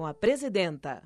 com a Presidenta.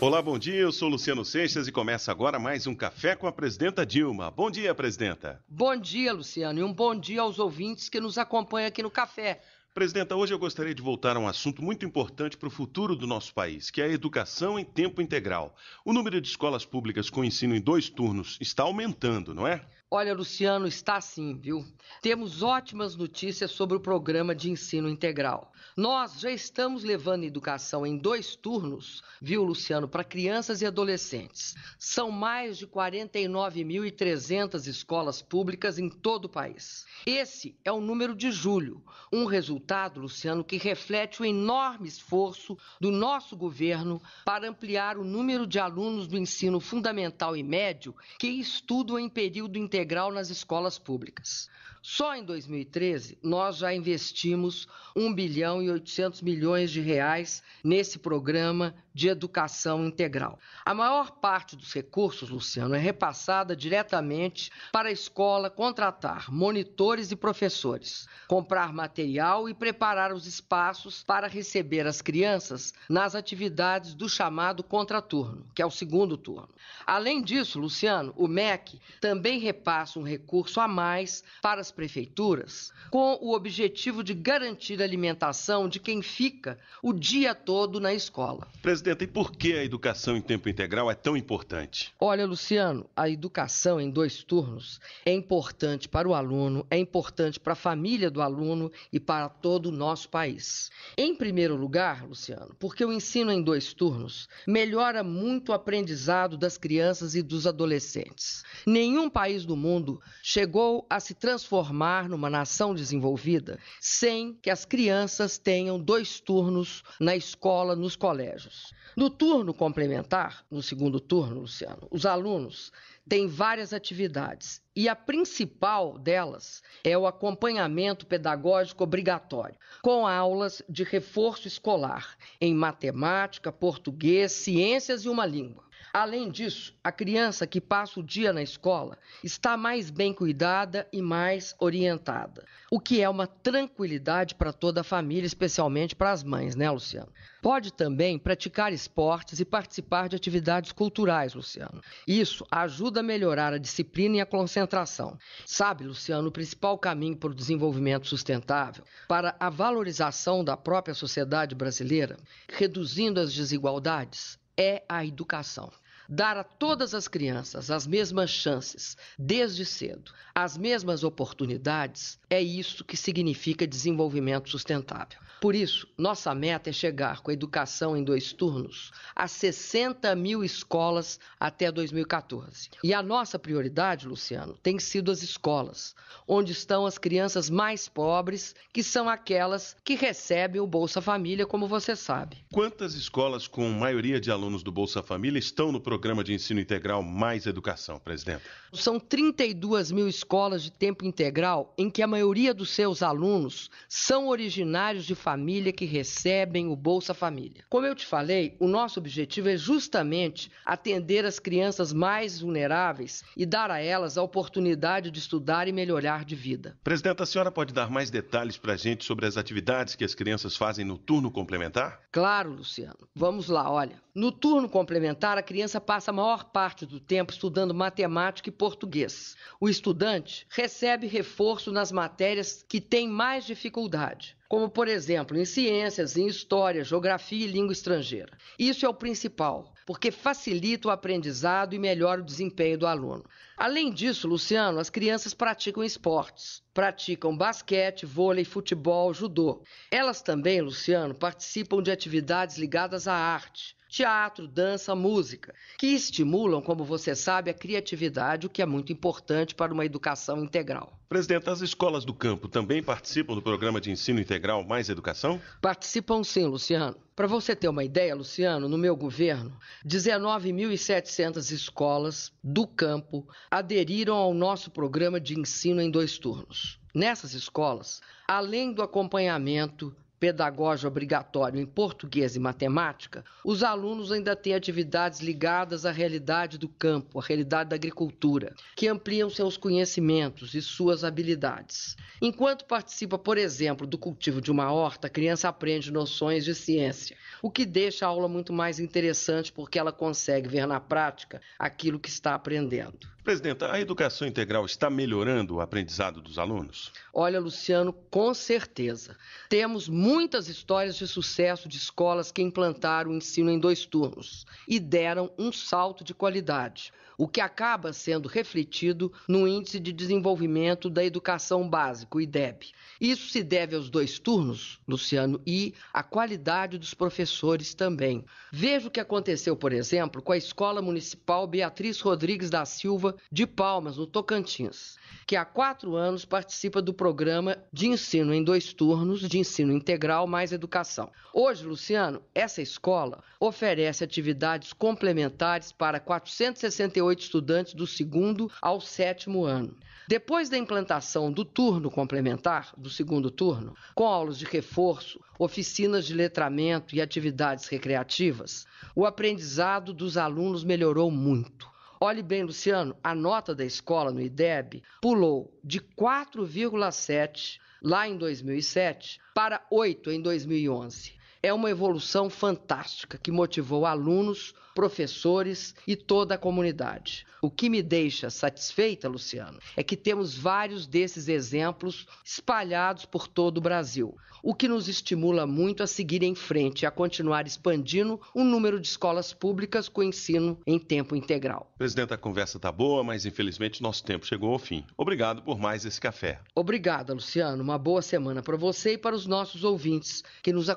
Olá, bom dia. Eu sou Luciano Seixas e começa agora mais um Café com a Presidenta Dilma. Bom dia, Presidenta. Bom dia, Luciano, e um bom dia aos ouvintes que nos acompanham aqui no Café. Presidenta, hoje eu gostaria de voltar a um assunto muito importante para o futuro do nosso país, que é a educação em tempo integral. O número de escolas públicas com ensino em dois turnos está aumentando, não é? Olha, Luciano, está sim, viu? Temos ótimas notícias sobre o programa de ensino integral. Nós já estamos levando educação em dois turnos, viu, Luciano, para crianças e adolescentes. São mais de 49.300 escolas públicas em todo o país. Esse é o número de julho, um resultado, Luciano, que reflete o enorme esforço do nosso governo para ampliar o número de alunos do ensino fundamental e médio que estudam em período integral integral nas escolas públicas. Só em 2013, nós já investimos 1 bilhão e 800 milhões de reais nesse programa de educação integral. A maior parte dos recursos, Luciano, é repassada diretamente para a escola contratar monitores e professores, comprar material e preparar os espaços para receber as crianças nas atividades do chamado contraturno, que é o segundo turno. Além disso, Luciano, o MEC também repassa um recurso a mais para as prefeituras, com o objetivo de garantir a alimentação de quem fica o dia todo na escola. Presidenta, e por que a educação em tempo integral é tão importante? Olha, Luciano, a educação em dois turnos é importante para o aluno, é importante para a família do aluno e para todo o nosso país. Em primeiro lugar, Luciano, porque o ensino em dois turnos melhora muito o aprendizado das crianças e dos adolescentes. Nenhum país do mundo chegou a se transformar numa nação desenvolvida sem que as crianças tenham dois turnos na escola, nos colégios. No turno complementar, no segundo turno, Luciano, os alunos têm várias atividades e a principal delas é o acompanhamento pedagógico obrigatório, com aulas de reforço escolar em matemática, português, ciências e uma língua. Além disso, a criança que passa o dia na escola está mais bem cuidada e mais orientada, o que é uma tranquilidade para toda a família, especialmente para as mães, né, Luciano? Pode também praticar esportes e participar de atividades culturais, Luciano. Isso ajuda a melhorar a disciplina e a concentração. Sabe, Luciano, o principal caminho para o desenvolvimento sustentável, para a valorização da própria sociedade brasileira, reduzindo as desigualdades, é a educação dar a todas as crianças as mesmas chances, desde cedo, as mesmas oportunidades, é isso que significa desenvolvimento sustentável. Por isso, nossa meta é chegar com a educação em dois turnos a 60 mil escolas até 2014. E a nossa prioridade, Luciano, tem sido as escolas, onde estão as crianças mais pobres, que são aquelas que recebem o Bolsa Família, como você sabe. Quantas escolas com maioria de alunos do Bolsa Família estão no programa de ensino integral Mais Educação, presidente? São 32 mil escolas de tempo integral em que a maioria dos seus alunos são originários de família que recebem o Bolsa Família. Como eu te falei, o nosso objetivo é justamente atender as crianças mais vulneráveis e dar a elas a oportunidade de estudar e melhorar de vida. Presidenta, a senhora pode dar mais detalhes para a gente sobre as atividades que as crianças fazem no turno complementar? Claro, Luciano. Vamos lá, olha. No turno complementar, a criança passa a maior parte do tempo estudando matemática e português. O estudante recebe reforço nas matérias que têm mais dificuldade como por exemplo em ciências, em história, geografia e língua estrangeira. Isso é o principal, porque facilita o aprendizado e melhora o desempenho do aluno. Além disso, Luciano, as crianças praticam esportes. Praticam basquete, vôlei, futebol, judô. Elas também, Luciano, participam de atividades ligadas à arte teatro, dança, música, que estimulam, como você sabe, a criatividade, o que é muito importante para uma educação integral. Presidente, as escolas do campo também participam do programa de ensino integral Mais Educação? Participam sim, Luciano. Para você ter uma ideia, Luciano, no meu governo, 19.700 escolas do campo aderiram ao nosso programa de ensino em dois turnos. Nessas escolas, além do acompanhamento pedagógico obrigatório em português e matemática, os alunos ainda têm atividades ligadas à realidade do campo, à realidade da agricultura, que ampliam seus conhecimentos e suas habilidades. Enquanto participa, por exemplo, do cultivo de uma horta, a criança aprende noções de ciência, o que deixa a aula muito mais interessante porque ela consegue ver na prática aquilo que está aprendendo. Presidenta, a educação integral está melhorando o aprendizado dos alunos? Olha, Luciano, com certeza. Temos muitas histórias de sucesso de escolas que implantaram o ensino em dois turnos e deram um salto de qualidade, o que acaba sendo refletido no Índice de Desenvolvimento da Educação Básica, o IDEB. Isso se deve aos dois turnos, Luciano, e à qualidade dos professores também. Veja o que aconteceu, por exemplo, com a Escola Municipal Beatriz Rodrigues da Silva de Palmas, no Tocantins, que há quatro anos participa do programa de ensino em dois turnos de ensino integral mais educação. Hoje, Luciano, essa escola oferece atividades complementares para 468 estudantes do segundo ao sétimo ano. Depois da implantação do turno complementar, do segundo turno, com aulas de reforço, oficinas de letramento e atividades recreativas, o aprendizado dos alunos melhorou muito. Olhe bem, Luciano, a nota da escola no IDEB pulou de 4,7 lá em 2007 para 8 em 2011. É uma evolução fantástica que motivou alunos, professores e toda a comunidade. O que me deixa satisfeita, Luciano, é que temos vários desses exemplos espalhados por todo o Brasil, o que nos estimula muito a seguir em frente e a continuar expandindo o número de escolas públicas com ensino em tempo integral. Presidente, a conversa está boa, mas infelizmente nosso tempo chegou ao fim. Obrigado por mais esse café. Obrigada, Luciano. Uma boa semana para você e para os nossos ouvintes que nos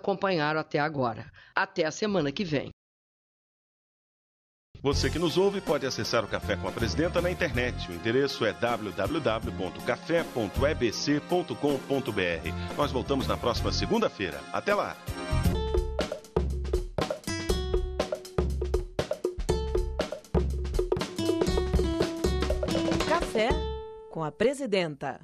acompanharam até agora. Até a semana que vem. Você que nos ouve pode acessar o Café com a Presidenta na internet. O endereço é www.café.ebc.com.br. Nós voltamos na próxima segunda-feira. Até lá! Café com a Presidenta.